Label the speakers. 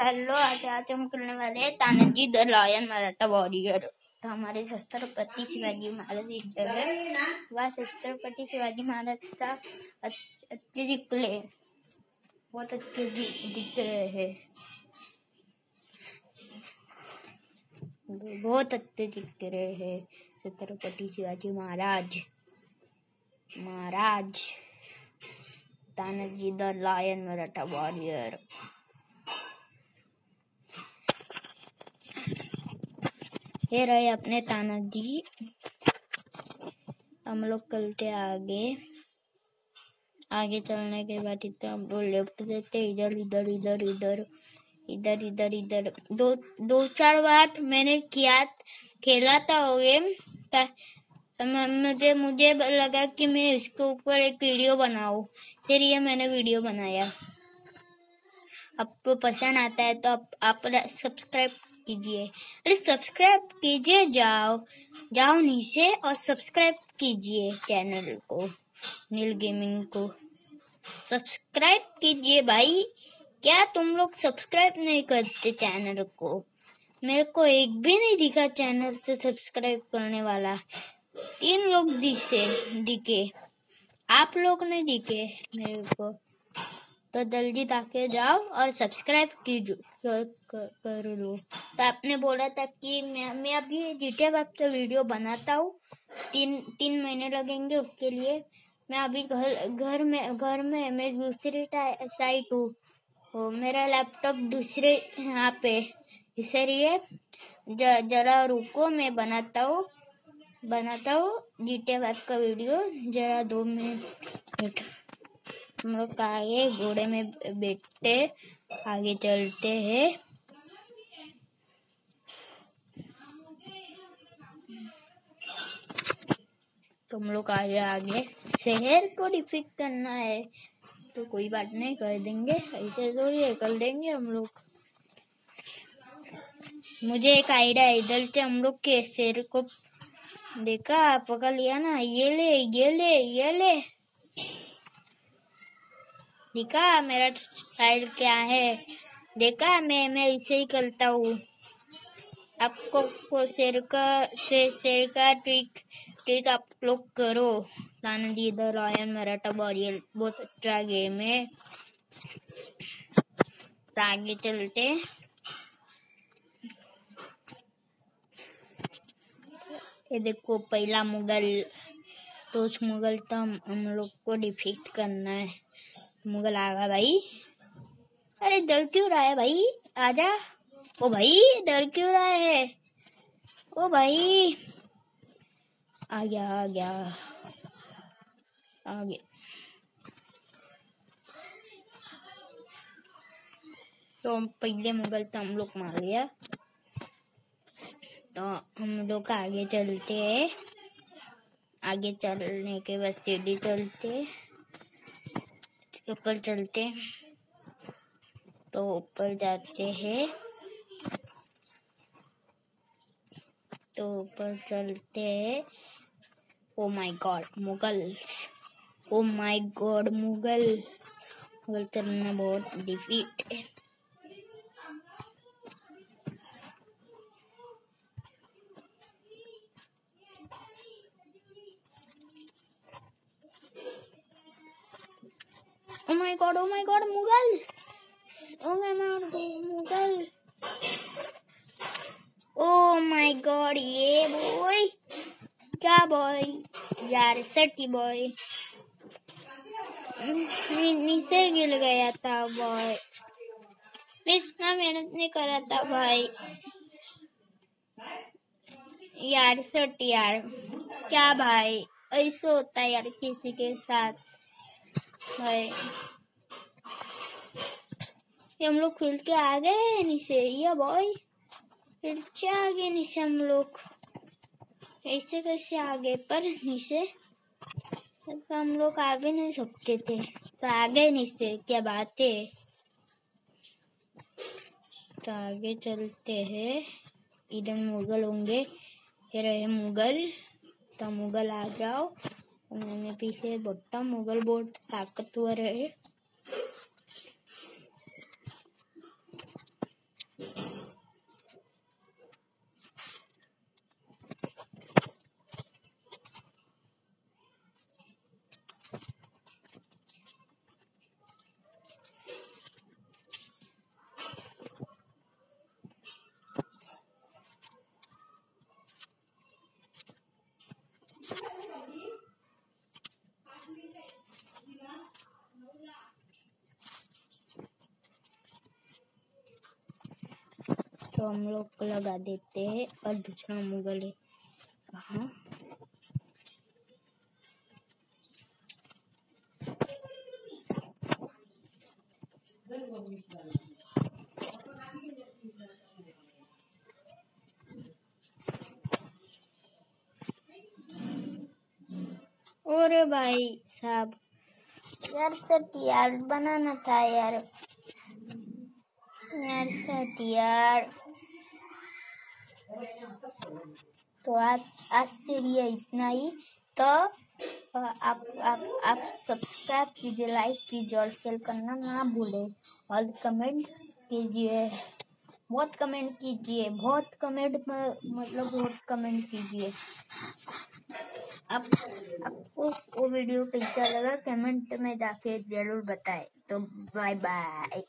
Speaker 1: Hello, आज आज हम करने वाले हैं Tanaji the lion Maratha warrior. तो हमारे छत्रपति शिवाजी महाराज वह छत्रपति शिवाजी महाराज का अच्छे दिखले बहुत अच्छे दिख रहे हैं। बहुत अच्छे दिख रहे हैं Chhatrapati Shivaji Maharaj. Maharaj, Tanaji the lion Maratha warrior. ये रहे अपने तानाजी हम लोग चलते आगे। आगे चलने के बाद इतना हम लोग लेफ़्ट देते इधर इधर इधर इधर इधर इधर इधर। दो दो चार बार मैंने किया खेला था वो गेम। मुझे मुझे लगा कि मैं इसके ऊपर एक वीडियो बनाऊँ फिर ये मैंने वीडियो बनाया। आपको पसंद आता है तो आप, आप सब्सक्राइब कीजिए अरे सब्सक्राइब कीजिए, जाओ जाओ नीचे और सब्सक्राइब कीजिए चैनल को, नील गेमिंग को। सब्सक्राइब कीजिए भाई। क्या तुम लोग सब्सक्राइब नहीं करते चैनल को? मेरे को एक भी नहीं दिखा चैनल से सब्सक्राइब करने वाला। तीन लोग दिखे दिखे। आप लोग नहीं दिखे मेरे को। तो जल्दी ताके जाओ और सब्सक्राइब कर, लो। तो आपने बोला था कि मैं मैं अभी जीटे वक्त तो वीडियो बनाता हूँ। तीन तीन महीने लगेंगे उसके लिए। मैं अभी घर घर में घर में मैं दूसरी साइट हूँ। मेरा लैपटॉप दूसरे यहाँ पे इसलिए जरा रुको मैं बनाता हूँ। बनाता हूँ जीटे वैप का वीडियो जरा दो मिनट। हम लोग का आगे घोड़े में बैठते, आगे चलते हैं। तो हम लोग आगे आगे? शहर को डिफिक करना है। तो कोई बात नहीं, कर देंगे। ऐसे तो ये कर देंगे हम लोग। मुझे एक आइडिया इधर से हम लोग के शेर को देखा, पकड़ लिया ना। ये ले ये ले ये ले। देखा मेरा स्टाइल क्या है? देखा मैं मैं इसे ही करता हूँ। आपको को शेर का, से शेर का ट्रिक ट्रिक आप लोग करो। Gandhi the royal Maratha warrior बहुत अच्छा गेम है। तो आगे चलते। ये देखो, पहला मुगल तो उस मुगल तो हम लोग को डिफीट करना है। मुगल आ गया भाई। अरे डर क्यों रहा है भाई? आजा। ओ भाई, डर क्यों रहा है? ओ भाई। आ गया आ गया। आ गया। तो हम पहले मुगल तो हम लोग मार गया तो हम लोग आगे चलते हैं। आगे चलने के बाद सीढ़ी चलते ऊपर चलते तो ऊपर जाते हैं। तो ऊपर चलते हैं। ओ my god Mughal oh my god Mughal. Mughal करना बहुत डिफीट है। My god, oh my god, Mughal! Oh my god, Mughal! Oh my god, ये बॉय क्या बॉय यार सटी बॉय नीचे गिर गया था बॉय इतना मेहनत नहीं करा था भाई यार सट यार क्या भाई ऐसा होता है यार किसी के साथ भाई हम लोग खुल के आ गए नीचे। ये बॉय फिर से आ गए नीचे हम लोग? ऐसे कैसे आ गए पर नीचे? हम लोग आ भी नहीं सकते थे। तो आ गए नीचे, क्या बात? है तो आगे चलते हैं। इधर मुगल होंगे। ये रहे मुगल। तो मुगल आ जाओ। मैंने पीछे बट्टा मुगल बहुत ताकतवर है। तो हम लोग लगा देते हैं और दूसरा मुगल है। हाँ अरे भाई साहब, यार सट यार बनाना था यार। यार सट यार। तो आज आज से लिए इतना ही। तो आप आप आप सब्सक्राइब कीजिए लाइक कीजिए और शेयर करना ना भूले। और कमेंट कीजिए। बहुत कमेंट कीजिए। बहुत कमेंट मतलब बहुत कमेंट कीजिए। आप, आपको वो वीडियो कैसा लगा कमेंट में जाके ज़रूर बताएँ। तो बाय बाय